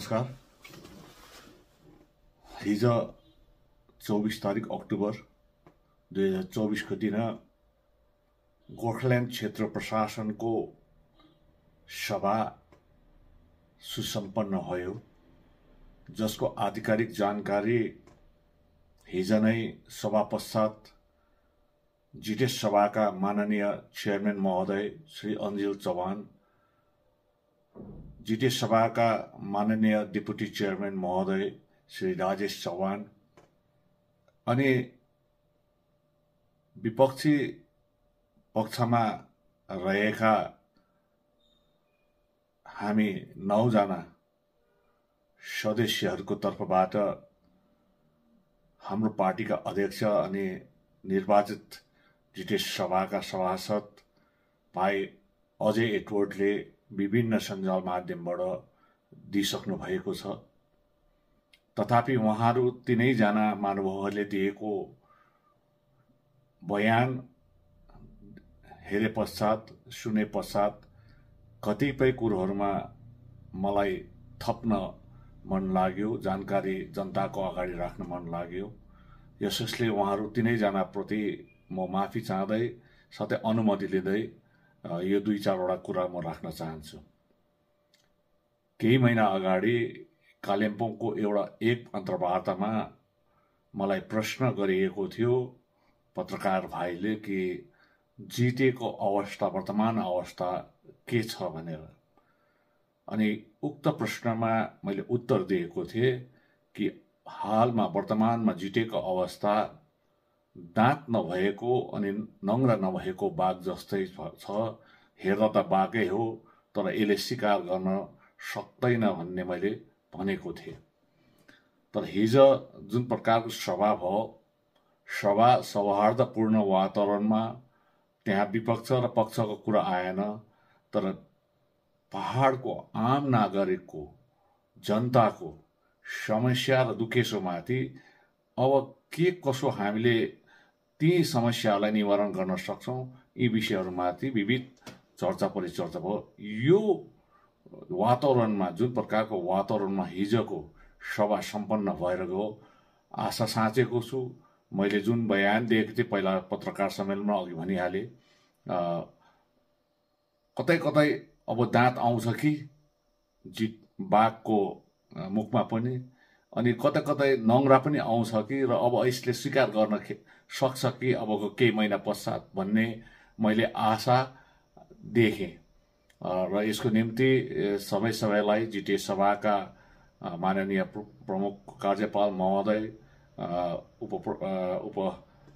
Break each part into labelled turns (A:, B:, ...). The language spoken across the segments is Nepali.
A: नमस्कार। हिज चौबिस तारिक अक्टोबर दुई हजार चौबिसको दिन गोर्खाल्यान्ड क्षेत्र प्रशासनको सभा सुसम्पन्न भयो जसको आधिकारिक जानकारी हिज नै सभा पश्चात सभाका माननीय चेयरम्यान महोदय श्री अन्जिल चौहान जिटिए सभाका माननीय डेपुटी चेयरम्यान महोदय श्री राजेश चौहान अनि विपक्षी पक्षमा रहेका हामी नौजना सदस्यहरूको तर्फबाट हाम्रो पार्टीका अध्यक्ष अनि निर्वाचित जिटिएस सभाका सभासद भाइ अजय एडवर्डले विभिन्न सञ्जाल माध्यमबाट दिइसक्नु भएको छ। तथापि उहाँहरू तिनैजना महानुभावहरूले दिएको बयान हेरे पश्चात सुने पश्चात कतिपय कुरोहरूमा मलाई थप्न मन लाग्यो जानकारी जनताको अगाडि राख्न मन लाग्यो। यसोसले उहाँहरू तिनैजनाप्रति म माफी चाहँदै साथै अनुमति लिँदै यो दुई चारवटा कुरा म राख्न चाहन्छु। केही महिना अगाडि कालिम्पोङको एउटा एक अन्तर्वार्तामा मलाई प्रश्न गरिएको थियो पत्रकार भाइले कि जिटिएको अवस्था वर्तमान अवस्था के छ भनेर। अनि उक्त प्रश्नमा मैले उत्तर दिएको थिएँ कि हालमा वर्तमानमा जिटेको अवस्था दाँत नभएको अनि नङ्ग्रा नभएको बाघ जस्तै छ हेर्दा त बाघै हो तर यसले शिकार गर्न सक्दैन भन्ने मैले भनेको थिएँ। तर हिज जुन प्रकारको सभा भयो सभा सौहार्दपूर्ण वातावरणमा त्यहाँ विपक्ष र पक्षको कुरा आएन तर पहाडको आम नागरिकको जनताको समस्या र दुखेसोमाथि अब के कसो हामीले ती समस्याहरूलाई निवारण गर्न सक्छौँ। यी विषयहरूमाथि विविध चर्चा परिचर्चा भयो। यो वातावरणमा जुन प्रकारको वातावरणमा हिजोको सभा सम्पन्न भएर गयो आशा साँचेको छु। मैले जुन बयान दिएको थिएँ पहिला पत्रकार सम्मेलनमा अघि भनिहालेँ कतै कतै अब दाँत आउँछ कि? जित बाघको मुखमा पनि। अनि कतै कतै नङ्ग्रा पनि आउँछ कि? र अब यसले स्वीकार गर्न सक्छ कि अबको केही महिना पश्चात भन्ने मैले आशा देखेँ। र यसको निम्ति सबै सबैलाई जिटिए सभाका माननीय प्रमुख कार्यपाल महोदय उप उप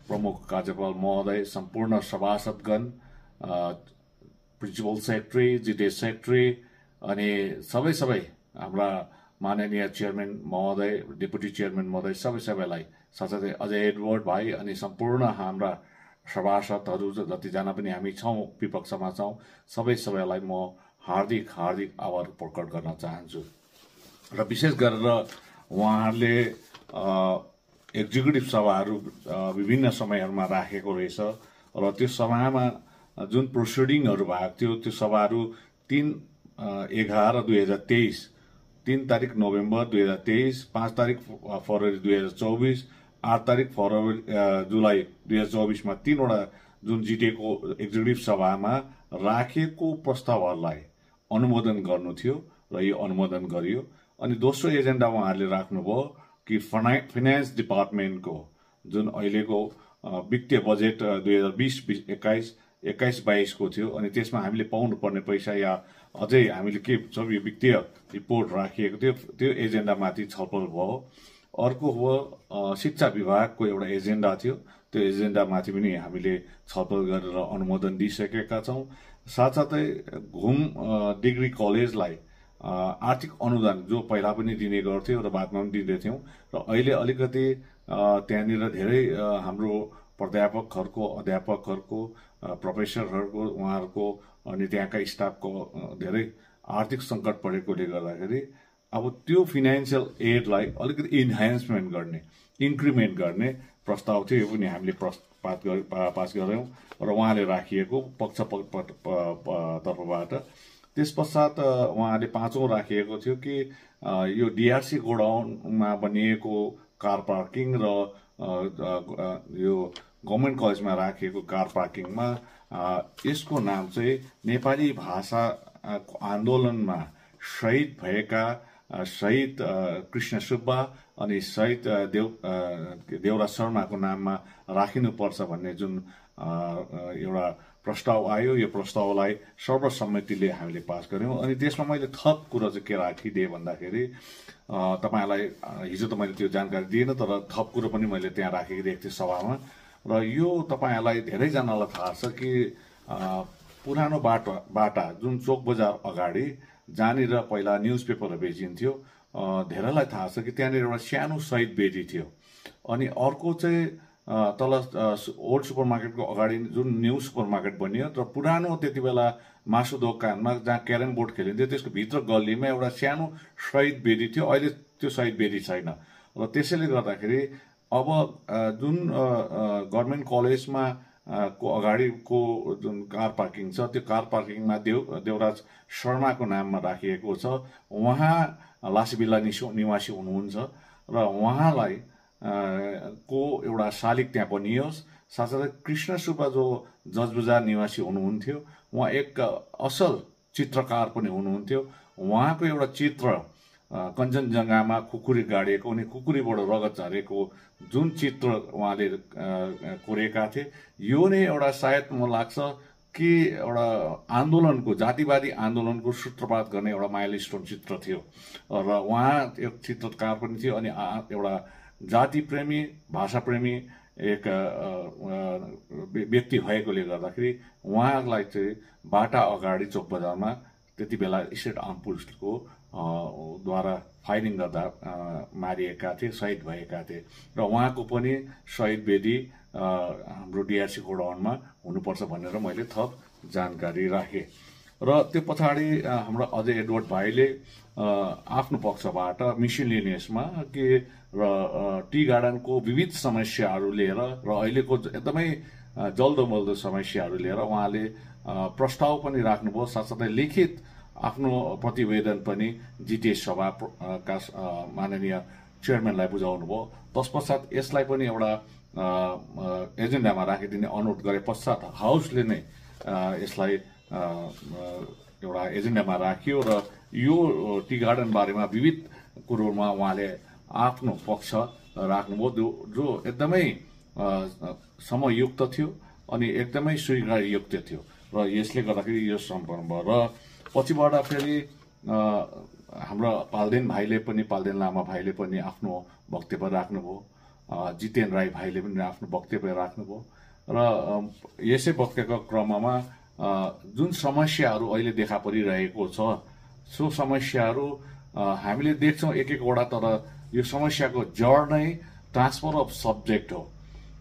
A: प्रमुख कार्यपाल महोदय सम्पूर्ण सभासदगण प्रिन्सिपल सेक्रेटरी जिटिए सेक्रेटरी अनि सबै सबै हाम्रा माननीय चेयरम्यान महोदय डेपुटी चेयरम्यान महोदय सबै सबैलाई साथसाथै अझै एडवर्ड भाइ अनि सम्पूर्ण हाम्रा सभासदहरू जतिजना पनि हामी छौँ विपक्षमा छौँ सबै सबैलाई म हार्दिक हार्दिक आभार प्रकट गर्न चाहन्छु। र विशेष गरेर उहाँहरूले एक्जिक्युटिभ सभाहरू विभिन्न समयहरूमा राखेको रहेछ र त्यो सभामा जुन प्रोसिडिङहरू भएको थियो त्यो सभाहरू तिन एघार दुई हजार तेइस तिन तारिक नोभेम्बर दुई हजार तेइस पाँच तारिक फरवरी दुई हजार चौबिस आठ तारिक फरवरी जुलाई दुई हजार चौबिसमा तिनवटा जुन जिटिएको एक्जिक्युटिभ सभामा राखेको प्रस्तावहरूलाई अनुमोदन गर्नु थियो र यो अनुमोदन गरियो। अनि दोस्रो एजेन्डा उहाँहरूले राख्नुभयो कि फना फिनान्स डिपार्टमेन्टको जुन अहिलेको वित्तीय बजेट दुई हजार बिस एक्काइस एक्काइस बाइसको थियो। अनि त्यसमा हामीले पाउनुपर्ने पैसा या अझै हामीले के सब यो वित्तीय रिपोर्ट राखिएको थियो त्यो एजेन्डामाथि छलफल भयो। अर्को हो शिक्षा विभागको एउटा एजेन्डा थियो। त्यो एजेन्डामाथि पनि हामीले छलफल गरेर अनुमोदन दिइसकेका छौँ। साथसाथै घुम डिग्री कलेजलाई आर्थिक अनुदान जो पहिला पनि दिने गर्थ्यो र बादमा पनि दिँदैथ्यौँ र अहिले अलिकति त्यहाँनिर धेरै हाम्रो प्राध्यापकहरूको अध्यापकहरूको प्रोफेसरहरूको उहाँहरूको अनि त्यहाँका स्टाफको धेरै आर्थिक सङ्कट परेकोले गर्दाखेरि अब त्यो फिनेन्सियल एडलाई अलिकति इन्हान्समेन्ट गर्ने इन्क्रिमेन्ट गर्ने प्रस्ताव थियो यो पनि हामीले पास पास गऱ्यौँ र उहाँले राखिएको पक्ष तर्फबाट। त्यस पश्चात उहाँले पाँचौँ राखिएको थियो कि यो डिआरसी गोडाउनमा बनिएको कार पार्किङ र यो गभर्मेन्ट कलेजमा राखिएको कार पार्किङमा यसको नाम चाहिँ नेपाली भाषा आन्दोलनमा शहीद भएका शहीद कृष्ण सुब्बा अनि शहीद देव देवराज शर्माको नाममा राखिनुपर्छ भन्ने जुन एउटा प्रस्ताव आयो। यो प्रस्तावलाई सर्वसम्मतिले हामीले पास गऱ्यौँ। अनि त्यसमा मैले थप कुरो चाहिँ के राखिदिएँ भन्दाखेरि तपाईँलाई हिजो त मैले त्यो जानकारी दिएन तर थप कुरो पनि मैले त्यहाँ राखिदिएको थिएँ सभामा। र यो तपाईँहरूलाई धेरैजनालाई थाहा छ कि पुरानो बाटो बाटा जुन चोक बजार अगाडि जहाँनिर पहिला न्युज पेपरहरू बेचिन्थ्यो धेरैलाई थाहा छ कि त्यहाँनिर एउटा सानो सहिद बेदी थियो। अनि अर्को चाहिँ तल ओल्ड सुपर मार्केटको अगाडि जुन न्यू सुपर मार्केट बनियो र पुरानो त्यति बेला मासु दोकानमा जहाँ क्यारम बोर्ड खेलिन्थ्यो त्यसको भित्र गल्लीमा एउटा सानो सहिद बेदी थियो। अहिले त्यो सहिद बेदी छैन। र त्यसैले गर्दाखेरि अब जुन गभर्मेन्ट कलेजमा को अगाडिको जुन कार पार्किङ छ त्यो कार पार्किङमा देव देवराज शर्माको नाममा राखिएको छ। उहाँ लासीबिल्ला निवासी हुनुहुन्छ र उहाँलाई को एउटा शालिक त्यहाँ बनियोस् साथसाथै कृष्ण सुब्बा जो जजबुजार निवासी हुनुहुन्थ्यो उहाँ एक असल चित्रकार पनि हुनुहुन्थ्यो। उहाँको एउटा चित्र कञ्चनजङ्घामा खुकुरी गाडिएको अनि खुकुरीबाट रगत झरेको जुन चित्र उहाँले कोरेका थिए यो नै एउटा सायद मलाई लाग्छ कि एउटा आन्दोलनको जातिवादी आन्दोलनको सूत्रपात गर्ने एउटा माइल स्टोन चित्र थियो। र उहाँ एक चित्रकार पनि थियो अनि एउटा जातिप्रेमी भाषाप्रेमी एक व्यक्ति भएकोले गर्दाखेरि उहाँलाई चाहिँ बाटा अगाडि चोक बजारमा त्यति बेला स्टेट आर्म पुलिसको द्वारा फायरिङ गर्दा मारिएका थिए शहीद भएका थिए। र उहाँको पनि शहीद वेदी हाम्रो डिआरसी गोडाउनमा हुनुपर्छ भनेर मैले थप जानकारी राखेँ। र त्यो पछाडि हाम्रो अजय एडवर्ड भाइले आफ्नो पक्षबाट मिसिलिनियसमा के र टी गार्डनको विविध समस्याहरू लिएर र अहिलेको एकदमै जल्दो मल्दो समस्याहरू लिएर उहाँले प्रस्ताव पनि राख्नुभयो साथसाथै लिखित आफ्नो प्रतिवेदन पनि जिटिएस सभाका माननीय चेयरम्यानलाई बुझाउनु भयो। तत्पश्चात यसलाई पनि एउटा एजेन्डामा राखिदिने अनुरोध गरे पश्चात हाउसले नै यसलाई एउटा एजेन्डामा राखियो र यो टी गार्डन बारेमा विविध कुरोमा उहाँले आफ्नो पक्ष राख्नुभयो। जो एकदमै समयुक्त थियो अनि एकदमै स्वीकारयुक्त थियो र यसले गर्दाखेरि यो भयो र पछिबाट फेरि हाम्रो पाल्देन भाइले पनि पाल्देन लामा भाइले पनि आफ्नो वक्तव्य राख्नुभयो। जितेन राई भाइले पनि आफ्नो वक्तव्य राख्नुभयो। र यसै वक्तव्यको क्रममा जुन समस्याहरू अहिले देखा परिरहेको छ सो समस्याहरू हामीले देख्छौँ एक एकवटा तर यो समस्याको जड नै ट्रान्सफर अफ सब्जेक्ट हो।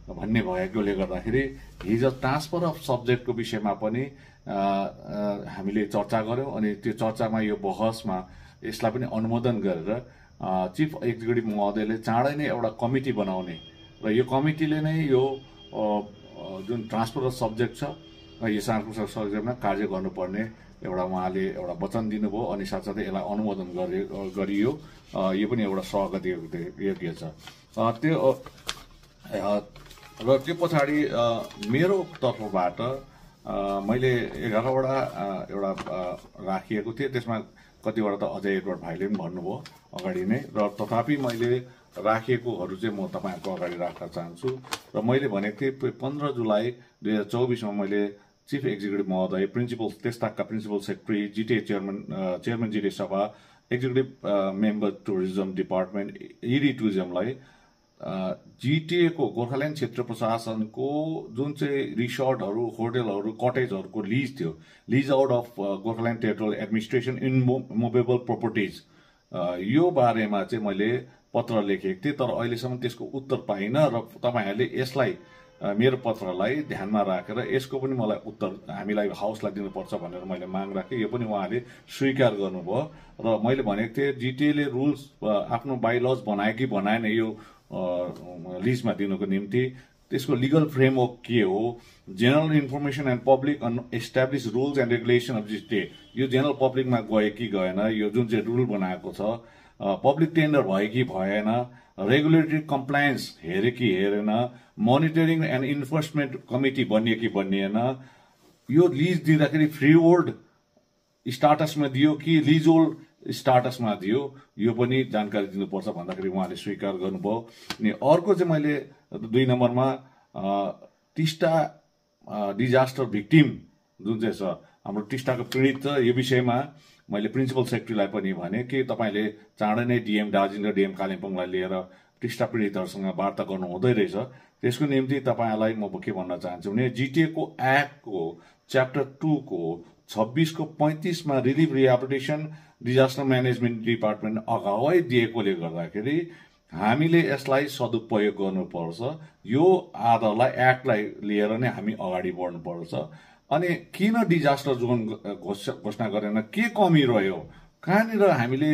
A: भन्ने भएकोले गर्दाखेरि हिजो ट्रान्सफर अफ सब्जेक्टको विषयमा पनि हामीले चर्चा गऱ्यौँ अनि त्यो चर्चामा यो बहसमा यसलाई पनि अनुमोदन गरेर चिफ एक्जिक्युटिभ महोदयले चाँडै नै एउटा कमिटी बनाउने र यो कमिटीले नै यो जुन ट्रान्सफर अफ सब्जेक्ट छ यो सांस्कृतिक सब्जेक्टमा कार्य गर्नुपर्ने एउटा उहाँले एउटा वचन दिनुभयो अनि साथसाथै यसलाई अनुमोदन गरियो। यो पनि एउटा स्वागत योग्य छ। त्यो र त्यो पछाडि मेरो तर्फबाट मैले एघारवटा एउटा राखिएको थिएँ। त्यसमा कतिवटा त अजय एडवर्ड भाइले पनि भन्नुभयो अगाडि नै। र तथापि मैले राखिएकोहरू चाहिँ म तपाईँहरूको अगाडि राख्न चाहन्छु। र मैले भनेको थिएँ पन्ध्र जुलाई दुई हजार चौबिसमा मैले चिफ एक्जिक्युटिभ महोदय principal त्यसताकका principal secretary GTA chairman chairman GTA सभा executive member tourism department ED टुरिज्मलाई जिटिएको गोर्खाल्यान्ड क्षेत्र प्रशासनको जुन चाहिँ रिसोर्टहरू होटेलहरू कटेजहरूको लिज थियो lease out of Gorkhaland territorial administration immovable properties. यो बारेमा चाहिँ मैले पत्र लेखेको थिएँ तर अहिलेसम्म त्यसको उत्तर पाइनँ र तपाईँहरूले यसलाई मेरो पत्रलाई ध्यानमा राखेर यसको पनि मलाई उत्तर हामीलाई हाउसलाई दिनुपर्छ भनेर मैले माग राखेँ। यो पनि उहाँले स्वीकार गर्नुभयो र मैले भनेको थिएँ जिटिएले रुल्स आफ्नो बाइलज बनायो कि बनाएन यो लिजमा दिनुको निम्ति। त्यसको लिगल फ्रेमवर्क के हो general information and public and establish rules and regulation of this day यो जेनरल पब्लिकमा गयो कि गएन यो जुन चाहिँ रुल बनाएको छ पब्लिक टेन्डर भयो कि भएन रेगुलेटरी कम्प्लायन्स हेरे कि हेरेन मोनिटरिङ एन्ड इन्फोर्समेन्ट कमिटी बनियो कि बनिएन। यो लिज दिँदाखेरि फ्री होल्ड स्टाटसमा दियो कि लिज होल्ड स्टाटसमा दियो यो पनि जानकारी दिनुपर्छ भन्दाखेरि उहाँले स्वीकार गर्नुभयो। अनि अर्को चाहिँ मैले दुई नम्बरमा टिस्टा डिजास्टर भिक्टिम जुन चाहिँ छ हाम्रो टिस्टाको पीडित छ यो विषयमा मैले प्रिन्सिपल सेक्रेटरीलाई पनि भने कि तपाईँले चाँडै नै डिएम दार्जिलिङ र डिएम कालिम्पोङलाई लिएर टिस्टा पीडितहरूसँग वार्ता गर्नु हुँदै रहेछ। त्यसको निम्ति तपाईँलाई म के भन्न चाहन्छु भने जिटिएको एक्टको च्याप्टर टूको छब्बिसको पैँतिसमा relief rehabilitation disaster management department अगावै दिएकोले गर्दाखेरि हामीले यसलाई सदुपयोग गर्नुपर्छ। यो आधारलाई एक्टलाई लिएर नै हामी अगाडि बढ्नुपर्छ। अनि किन डिजास्टर जोन घोषणा गरेन? के कमी रह्यो? कहाँनिर हामीले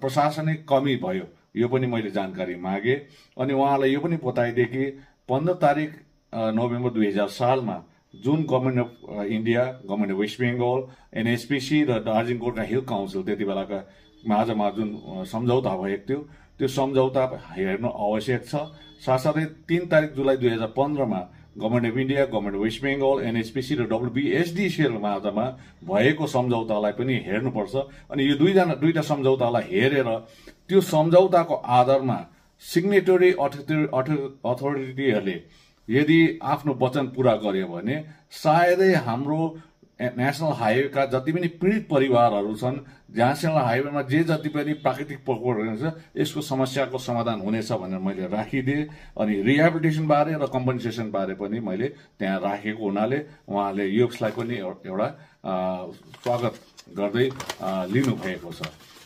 A: प्रशासनिक कमी भयो? यो पनि मैले जानकारी मागेँ। अनि उहाँलाई यो पनि बताइदिएँ कि पन्ध्र तारिक नोभेम्बर दुई हजार सालमा जुन government of India government of West Bengal NSPC र दार्जिलिङ कोर्टका हिल काउन्सिल त्यति बेलाका माझमा जुन सम्झौता भएको थियो। त्यो सम्झौता हेर्नु आवश्यक छ। साथसाथै तिन तारिक जुलाई दुई हजार पन्ध्रमा government of India government of West Bengal NHPC र डब्लुबिएसडिसिएल माझमा भएको सम्झौतालाई पनि हेर्नुपर्छ। अनि यो दुईजना दुईटा सम्झौतालाई हेरेर त्यो सम्झौताको आधारमा सिग्नेटरी अथोरिटीहरूले यदि आफ्नो वचन पुरा गर्यो भने सायदै हाम्रो नेसनल हाइवेका जति पनि पीडित परिवारहरू छन् नेसनल हाइवेमा जे जति पनि प्राकृतिक प्रकोपहरू छ यसको समस्याको समाधान हुनेछ भनेर मैले राखिदिएँ। अनि रिहेबिलिटेसन बारे र कम्पन्सेसन बारे पनि मैले त्यहाँ राखेको हुनाले उहाँले यसलाई पनि एउटा स्वागत गर्दै लिनुभएको छ।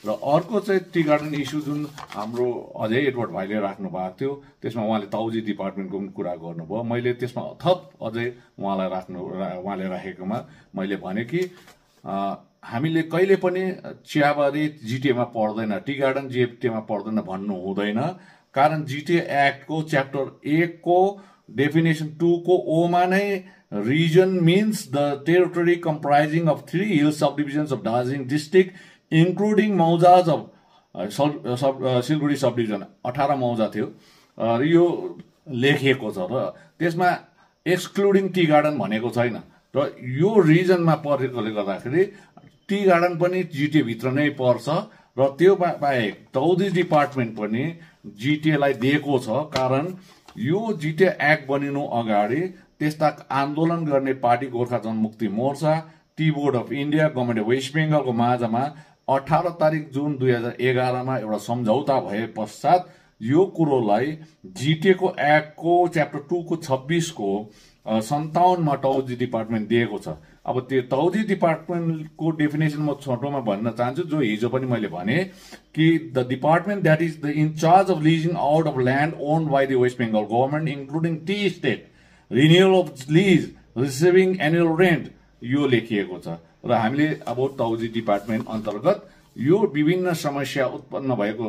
A: र अर्को चाहिँ टी गार्डन इस्यु जुन हाम्रो अझै एडवर्ड भाइले राख्नु भएको थियो त्यसमा उहाँले ताउजी डिपार्टमेन्टको पनि कुरा गर्नुभयो। मैले त्यसमा थप अझै उहाँलाई राख्नु उहाँले राखेकोमा मैले भने कि हामीले कहिले पनि चियाबारी जिटिएमा पर्दैन टी गार्डन जिटिएमा पर्दैन भन्नु हुँदैन। कारण जिटिए एक्टको च्याप्टर एकको डेफिनेसन टूको ओमा नै region means the territory comprising of three hill sub divisions of Darjeeling district including mouzas of sub Siliguri sub division अठार मौजा थियो र यो लेखिएको छ र त्यसमा एक्सक्लुडिङ टी गार्डन भनेको छैन। र यो रिजनमा परेकोले गर्दाखेरि टी गार्डन पनि जिटिएभित्र नै पर्छ र त्यो बाहेक चौधी डिपार्टमेन्ट पनि जिटिएलाई दिएको छ कारण यो जिटिए एक्ट बनिनु अगाडि त्यस्ता आन्दोलन गर्ने party Gorkha Janmukti Morcha tea board of India government of west बेङ्गलको माझमा अठार तारिक जुन दुई हजार एघारमा एउटा सम्झौता भए पश्चात यो कुरोलाई जिटिएको एक्टको च्याप्टर टूको छब्बिसको सन्ताउन्नमा टौजी डिपार्टमेन्ट दिएको छ। अब त्यो तौजी डिपार्टमेन्टको डेफिनेसन म छोटोमा भन्न चाहन्छु जो हिजो पनि मैले भने कि the department that is the incharge of leasing out of land owned by the West Bengal government including tea estate. Renewal of lease receiving annual rent यो लेखिएको छ। र हामीले अब तौजी डिपार्टमेन्ट अन्तर्गत यो विभिन्न समस्या उत्पन्न भएको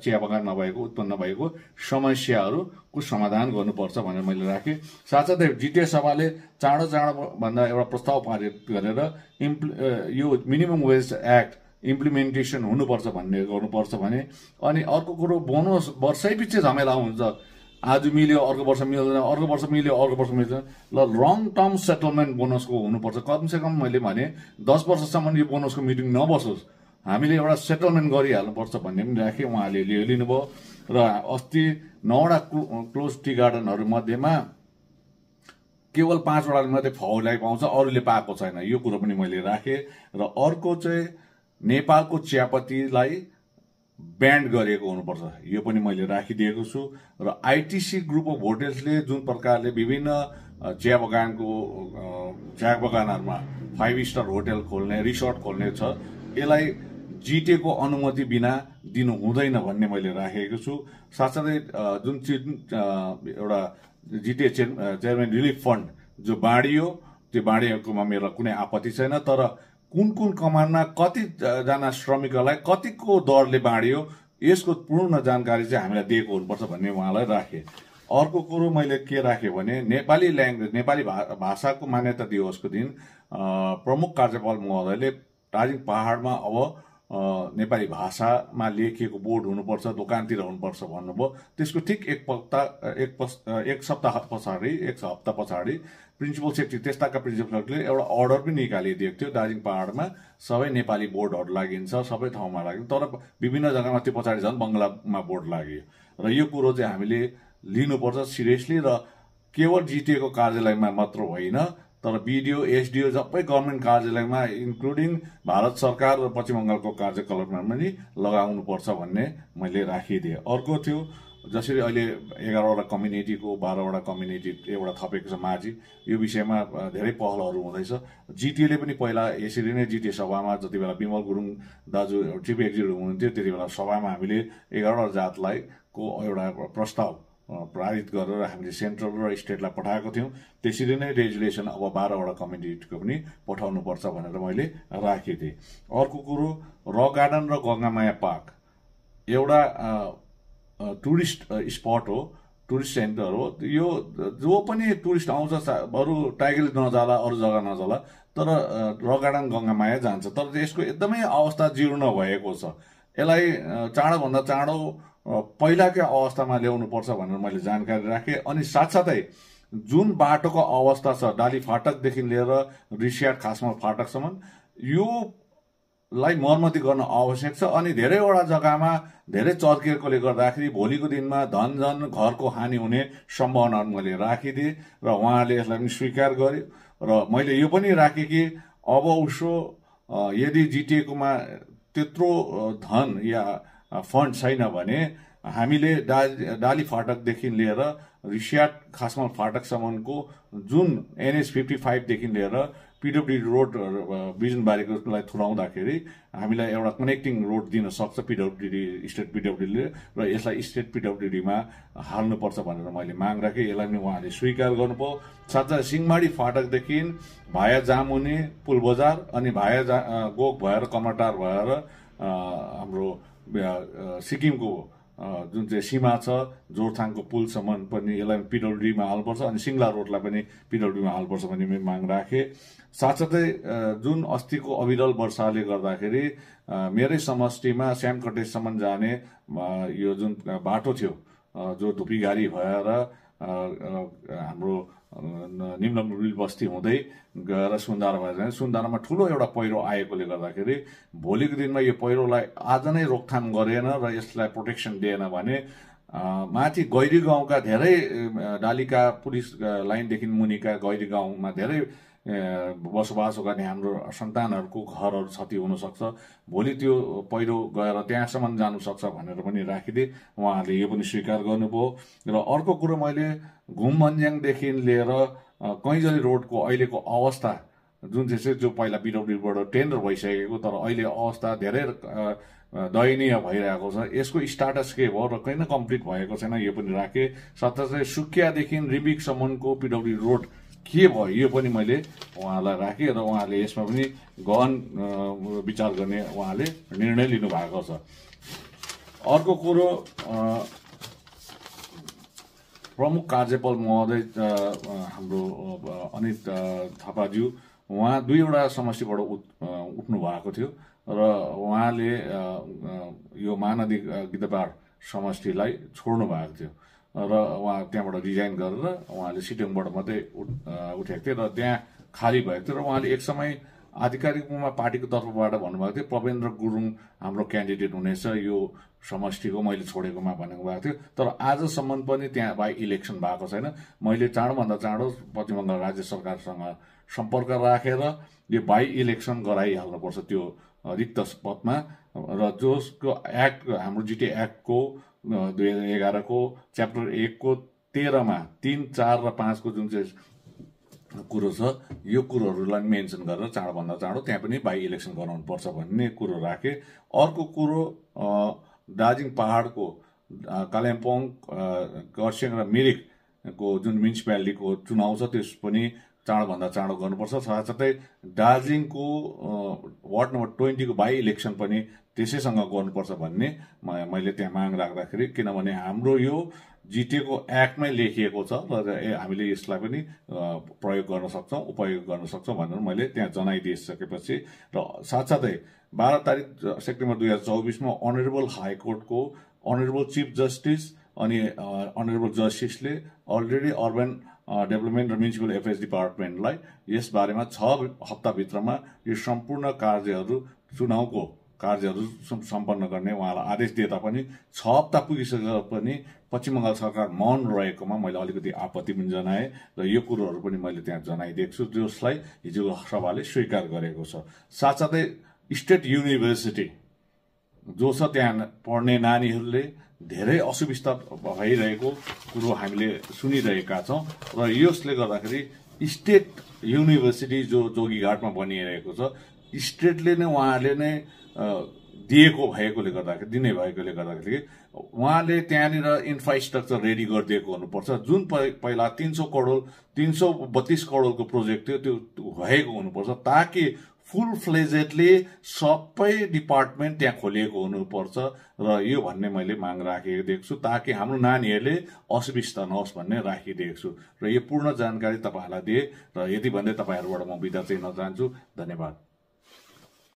A: चिया बगानमा भएको उत्पन्न भएको समस्याहरूको समाधान गर्नुपर्छ भनेर मैले राखेँ। साथसाथै जिटिए सभाले चाँडो चाँडो भन्दा एउटा प्रस्ताव पारित गरेर इम्प्लि यो मिनिमम वेज एक्ट इम्प्लिमेन्टेसन हुनुपर्छ भन्ने गर्नुपर्छ भने अनि अर्को कुरो बोनस वर्षै पछि झमेला हुन्छ। आज मिल्यो अर्को वर्ष मिल्दैन अर्को वर्ष मिल्यो अर्को वर्ष मिल्दैन। ल लङ टर्म सेटलमेन्ट बोनसको हुनुपर्छ। कमसेकम मैले भने दस वर्षसम्म यो बोनसको मिटिङ नबसोस्। हामीले एउटा सेटलमेन्ट गरिहाल्नुपर्छ भन्ने पनि राखेँ उहाँले लिनुभयो। र अस्ति नौवटा क्लोज टी गार्डनहरू मध्येमा केवल पाँचवटा मात्रै फौलाई पाउँछ अरूले पाएको छैन। यो कुरो पनि मैले राखेँ। र अर्को चाहिँ नेपालको चियापत्तीलाई ब्यान्ड गरिएको हुनुपर्छ। यो पनि मैले राखिदिएको छु र आइटिसी ग्रुप अफ होटेल्सले जुन प्रकारले विभिन्न चिया बगानको चिया बगानहरूमा फाइभ स्टार होटेल खोल्ने रिसोर्ट खोल्ने छ यसलाई जिटेको अनुमति बिना दिनु हुँदैन भन्ने मैले राखेको छु। साथसाथै जुन एउटा जिटिए चेयरम्यान रिलिफ फन्ड जो बाँडियो त्यो बाँडिएकोमा मेरो कुनै आपत्ति छैन तर कुन कुन कमानमा कतिजना श्रमिकहरूलाई कतिको दरले बाँडियो यसको पूर्ण जानकारी चाहिँ हामीलाई दिएको हुनुपर्छ भन्ने उहाँलाई राखेँ। अर्को कुरो मैले के राखेँ भने नेपाली ल्याङ्ग्वेज नेपाली भा भाषाको मान्यता दिवसको दिन प्रमुख कार्यपाल महोदयले दार्जिलिङ पहाडमा अब नेपाली भाषामा लेखिएको बोर्ड हुनुपर्छ दोकानतिर हुनुपर्छ भन्नुभयो। त्यसको ठिक एक हप्ता एक एक सप्ताह पछाडि एक हप्ता पछाडि प्रिन्सिपल सेक्रेटरी त्यस्ताका प्रिन्सिपलहरूले एउटा अर्डर पनि निकालिदिएको थियो दार्जिलिङ पहाडमा। सबै नेपाली बोर्डहरू लागिन्छ सबै ठाउँमा लाग्यो। तर विभिन्न जग्गामा त्यो पछाडि झन् बङ्गलामा बोर्ड लाग्यो। र यो कुरो चाहिँ हामीले लिनुपर्छ सिरियसली र केवल जिटिएको कार्यालयमा मात्र होइन तर बिडिओ एसडिओ सबै गभर्मेन्ट कार्यालयमा इन्क्लुडिङ भारत सरकार र पश्चिम बङ्गालको कार्यकलापमा पनि लगाउनुपर्छ भन्ने मैले राखिदिएँ। अर्को थियो जसरी अहिले एघारवटा कम्युनिटीको बाह्रवटा कम्युनिटी एउटा थपेको छ माझी यो विषयमा धेरै पहलहरू हुँदैछ। जिटिएले पनि पहिला यसरी नै जिटिए सभामा जति बेला विमल गुरुङ दाजु चिफ एक्जिक्युटिभ हुनुहुन्थ्यो त्यति बेला सभामा हामीले एघारवटा जातलाई को एउटा प्रस्ताव पारित गरेर हामीले सेन्ट्रल र स्टेटलाई पठाएको थियौँ। त्यसरी नै रेजुलेसन अब बाह्रवटा कम्युनिटीको पनि पठाउनुपर्छ भनेर मैले राखेको अर्को कुरो र गार्डन र गङ्गामाया पार्क। एउटा टुरिस्ट स्पट हो टुरिस्ट सेन्टर हो यो जो पनि टुरिस्ट आउँछ अरू टाइगर नजाला अरू जग्गा नजाला तर र गार्डन गङ्गामाया जान्छ। तर यसको एकदमै अवस्था जीर्ण भएको छ। यसलाई चाँडोभन्दा चाँडो पहिलाकै अवस्थामा ल्याउनु पर्छ भनेर मैले जानकारी राखेँ। अनि साथसाथै जुन बाटोको अवस्था छ डाली फाटकदेखि लिएर रिसियाट खासमा फाटकसम्म यो लाई मर्मती गर्न आवश्यक छ अनि धेरैवटा जग्गामा धेरै चर्किएकोले गर्दाखेरि भोलिको दिनमा धन जन घरको हानि हुने सम्भावना मैले राखिदिएँ र उहाँले यसलाई पनि स्वीकार गर्यो। र मैले यो पनि राखेँ कि अब उसो यदि जिटिएकोमा त्यत्रो धन या फन्ड छैन भने हामीले डा डाली फाटकदेखि लिएर रिसियाट खासमा फाटकसम्मको जुन एनएस फिफ्टी फाइभदेखि लिएर पिडब्ल्युडी रोड बिजनबारीकोलाई थुराउँदाखेरि हामीलाई एउटा कनेक्टिङ रोड दिन सक्छ पिडब्ल्युडी स्टेट पिडब्ल्युडीले र यसलाई स्टेट पिडब्ल्युडीमा हाल्नुपर्छ भनेर मैले माग राखेँ। यसलाई पनि उहाँले स्वीकार गर्नुभयो। साथसाथै सिङमाडी फाटकदेखि भाया जामुने पुल बजार अनि भाया जा गोक भएर कमटार भएर हाम्रो सिक्किमको जुन चाहिँ सीमा छ जोरथाङको पुलसम्म पनि यसलाई पिडब्ल्युडीमा हाल्नुपर्छ अनि सिङ्ला रोडलाई पनि पिडब्ल्युडीमा हाल्नुपर्छ भन्ने पनि माग राखेँ। साथसाथै जुन अस्तिको अविरल वर्षाले गर्दाखेरि मेरै समष्टिमा श्यामकटेसम्म जाने यो जुन बाटो थियो जो धुपीगारी भएर हाम्रो निम्न बस्ती हुँदै गएर सुन्दारा भएर जाने। सुन्दारामा ठुलो एउटा पहिरो आएकोले गर्दाखेरि भोलिको दिनमा यो पहिरोलाई आज नै रोकथाम गरेन र यसलाई प्रोटेक्सन दिएन भने माथि गैरी गाउँका धेरै डालिका पुलिस लाइनदेखि मुनिका गैरी गाउँमा धेरै बसोबासो गर्ने हाम्रो सन्तानहरूको घरहरू क्षति हुनसक्छ। भोलि त्यो पहिरो गएर त्यहाँसम्म जानु सक्छ भनेर पनि राखिदिए। उहाँहरूले यो पनि स्वीकार गर्नुभयो। र अर्को कुरो मैले घुम मन्ज्याङदेखि लिएर कैजली रोडको अहिलेको अवस्था जुन चाहिँ चाहिँ जो पहिला बिडब्ल्युबाट टेन्डर भइसकेको तर अहिले अवस्था धेरै दयनीय भइरहेको छ। यसको स्टाटस के भयो र किन कम्प्लिट भएको छैन यो पनि राखेँ। साथसाथै सुकियादेखि रिबिकसम्मको पिडब्ल्यु रोड के भयो यो पनि मैले उहाँलाई राखेँ र उहाँले यसमा पनि गहन विचार गर्ने उहाँले निर्णय लिनुभएको छ। अर्को कुरो प्रमुख कार्यपाल महोदय हाम्रो अनित थापाज्यू उहाँ दुईवटा समष्टिबाट उठ्नु भएको थियो। र उहाँले यो महानदी गिद्धपाड समष्टिलाई छोड्नु भएको थियो। र उहाँ त्यहाँबाट रिजाइन गरेर उहाँले सिटङबाट मात्रै उठेको थिए र त्यहाँ खाली भएको थियो र उहाँले एक समय आधिकारिक रूपमा पार्टीको तर्फबाट भन्नुभएको थियो प्रवेन्द्र गुरुङ हाम्रो क्यान्डिडेट हुनेछ यो समष्टिको मैले छोडेकोमा भनेको भएको थियो। तर आजसम्म पनि त्यहाँ बाई इलेक्सन भएको छैन। मैले चाँडोभन्दा चाँडो पश्चिम बङ्गाल राज्य सरकारसँग सम्पर्क राखेर यो बाई इलेक्सन गराइहाल्नुपर्छ त्यो रिक्त पदमा र जसको एक्ट हाम्रो जिटी एक्टको दुई हजार एघारको च्याप्टर एकको तेह्रमा तिन चार र पाँचको जुन चाहिँ कुरो छ यो कुरोहरूलाई मेन्सन गरेर चाँडोभन्दा चाँडो त्यहाँ पनि बाई इलेक्सन गराउनु पर्छ भन्ने कुरो राखेँ। अर्को कुरो दार्जिलिङ पहाडको कालिम्पोङ खरसाङ र मिरिकको जुन म्युनिसिपालिटीको चुनाव छ त्यस पनि चाँडोभन्दा चाँडो गर्नुपर्छ। साथसाथै दार्जिलिङको वार्ड नम्बर ट्वेन्टीको बाई इलेक्सन पनि त्यसैसँग गर्नुपर्छ भन्ने मैले त्यहाँ माग राख्दाखेरि। किनभने हाम्रो यो जिटिएको एक्टमै लेखिएको छ र हामीले यसलाई पनि प्रयोग गर्न सक्छौँ उपयोग गर्न सक्छौँ भनेर मैले त्यहाँ जनाइदिइसकेपछि र साथसाथै बाह्र तारिक सेप्टेम्बर दुई हजार चौबिसमा अनरेबल हाइकोर्टको अनरेबल चिफ जस्टिस अनि अनरेबल जस्टिसले अलरेडी अर्बन डेभलपमेन्ट र म्युनिसिपल एफेयर्स डिपार्टमेन्टलाई यसबारेमा छ हप्ताभित्रमा यो सम्पूर्ण कार्यहरू चुनावको कार्यहरू सम्पन्न गर्ने उहाँलाई आदेश दिए तापनि छ हप्ता पुगिसकेर पनि पश्चिम बङ्गाल सरकार मौन रहेकोमा मैले अलिकति आपत्ति पनि जनाएँ र यो कुरोहरू पनि मैले त्यहाँ जनाइदिएको छु जसलाई हिजो सभाले स्वीकार गरेको छ। साथसाथै स्टेट युनिभर्सिटी जो छ त्यहाँ पढ्ने नानीहरूले धेरै असुविस्ता भइरहेको कुरो हामीले सुनिरहेका छौँ र यसले गर्दाखेरि स्टेट युनिभर्सिटी जो जोगीघाटमा बनिरहेको छ स्टेटले नै उहाँले नै दिएको भएकोले गर्दाखेरि दिने भएकोले गर्दाखेरि उहाँले त्यहाँनिर इन्फ्रास्ट्रक्चर रेडी गरिदिएको हुनुपर्छ। जुन पहिला तिन सौ करोड तिन सौ बत्तिस करोडको प्रोजेक्ट थियो त्यो भएको हुनुपर्छ ताकि फुल फ्लेजेडले सबै डिपार्टमेन्ट त्यहाँ खोलिएको हुनुपर्छ र यो भन्ने मैले माग राखेको देख्छु ताकि हाम्रो नानीहरूले असुविस्ता नहोस् भन्ने राखिदिएको छु। र यो पूर्ण जानकारी तपाईँहरूलाई दिएँ र यति भन्दै तपाईँहरूबाट म बिदा चाहिँ चाहन्छु। धन्यवाद।